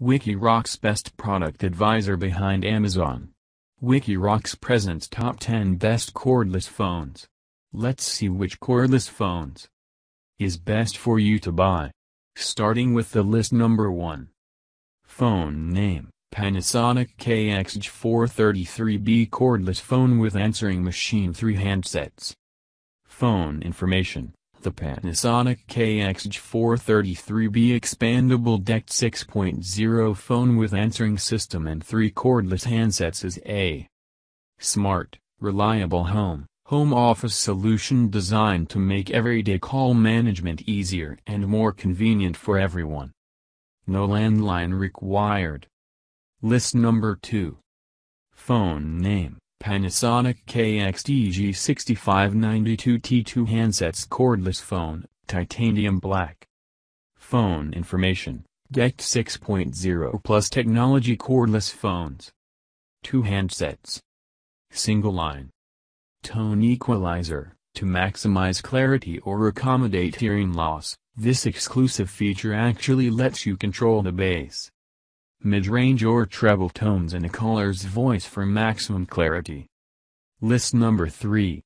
WikiRocks best product advisor behind Amazon. WikiRocks presents top 10 best cordless phones. Let's see which cordless phones is best for you to buy. Starting with the list number 1. Phone name, Panasonic KXG433B cordless phone with answering machine 3 handsets. Phone information, the Panasonic KXG433B expandable DECT 6.0 phone with answering system and 3 cordless handsets is a smart, reliable home home office solution designed to make everyday call management easier and more convenient for everyone. No landline required. List number 2. Phone name, Panasonic KXTG6592T2 handsets cordless phone, titanium black. Phone information, DECT 6.0 plus technology cordless phones. Two handsets. Single line tone equalizer, to maximize clarity or accommodate hearing loss, this exclusive feature actually lets you control the bass, mid-range or treble tones in a caller's voice for maximum clarity. List number 3.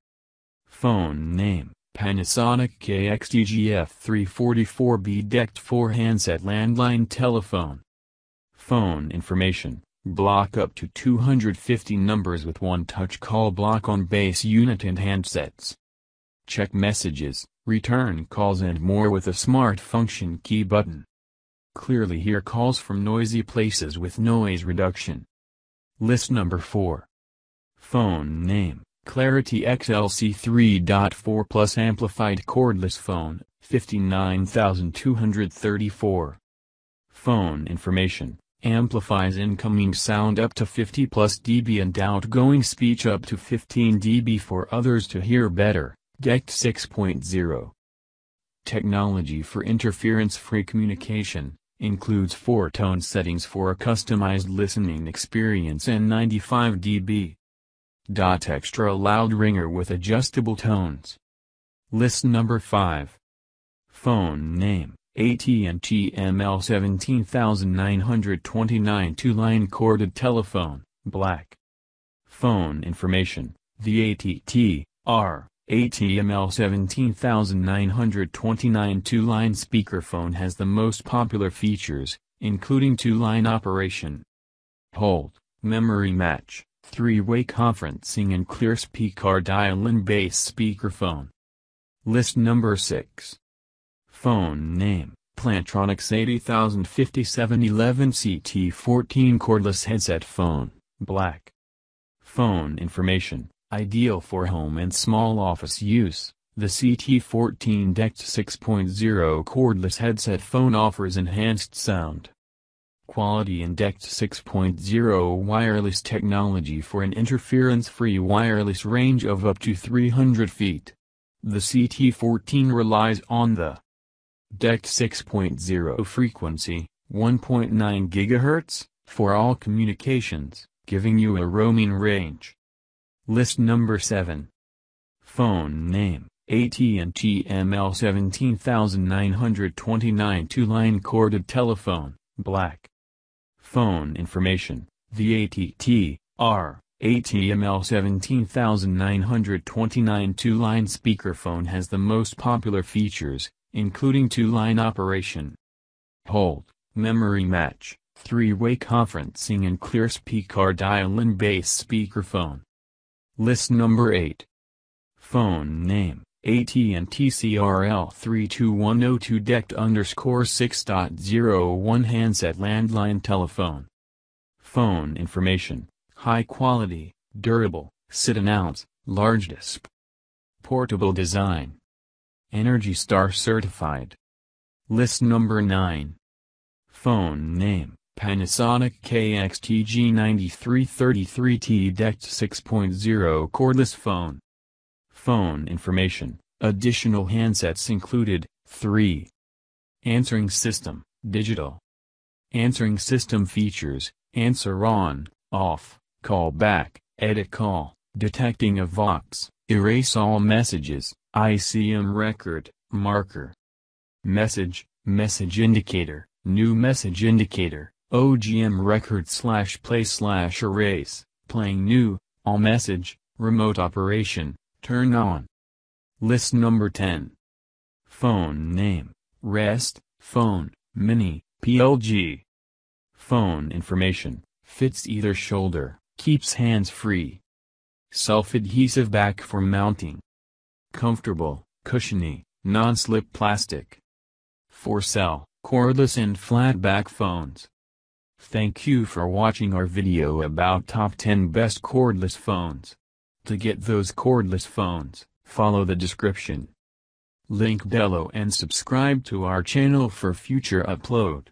Phone name, Panasonic KXTGF344B DECT 4 handset landline telephone. Phone information, Block up to 250 numbers with one touch call block on base unit and handsets. Check messages, return calls and more with a smart function key button. Clearly hear calls from noisy places with noise reduction. List number 4. Phone name, Clarity XLC 3.4 Plus Amplified Cordless Phone, 59234. Phone information, amplifies incoming sound up to 50 plus dB and outgoing speech up to 15 dB for others to hear better, DECT 6.0. Technology for interference-free communication, includes 4 tone settings for a customized listening experience and 95 dB. Dot extra loud ringer with adjustable tones. List number 5. Phone name AT&T ML 17929 two-line corded telephone, black. Phone information, the ATT, R, ATML 17929 two-line speakerphone has the most popular features, including two-line operation. Hold, memory match, three-way conferencing and clear speaker dial-in bass speakerphone. List number 6. Phone name, Plantronics 8005711 CT14 cordless headset phone, black. Phone information, ideal for home and small office use. The CT14 DECT 6.0 cordless headset phone offers enhanced sound quality and DECT 6.0 wireless technology for an interference-free wireless range of up to 300 feet. The CT14 relies on the DECT 6.0 frequency, 1.9 GHz, for all communications, giving you a roaming range. List number 7. Phone name, AT&T ML 17929 two-line corded telephone, black. Phone information, the ATT, R, ATML 17929 two-line speakerphone has the most popular features, including two-line operation. Hold, memory match, three-way conferencing and clear speaker dial-in bass speakerphone. List number 8. Phone name, AT&T CRL 32102 DECT underscore 6.01 handset landline telephone. Phone information, high quality, durable, sit-in ounce, large disp. Portable design. Energy Star certified. List number 9. Phone name, Panasonic KXTG9333T DECT 6.0 cordless phone. Phone information, additional handsets included, 3. Answering system, digital. Answering system features, answer on, off, call back, edit call, detecting a vox, erase all messages, ICM record, marker. Message, message indicator, new message indicator, OGM record slash play slash erase, playing new, all message, remote operation, turn on. List number 10. Phone name, rest, phone, mini, PLG. Phone information, fits either shoulder, keeps hands free. Self-adhesive back for mounting. Comfortable, cushiony, non-slip plastic. For sell, cordless and flat back phones. Thank you for watching our video about top 10 best cordless phones. To get those cordless phones, follow the description. Link below and subscribe to our channel for future upload.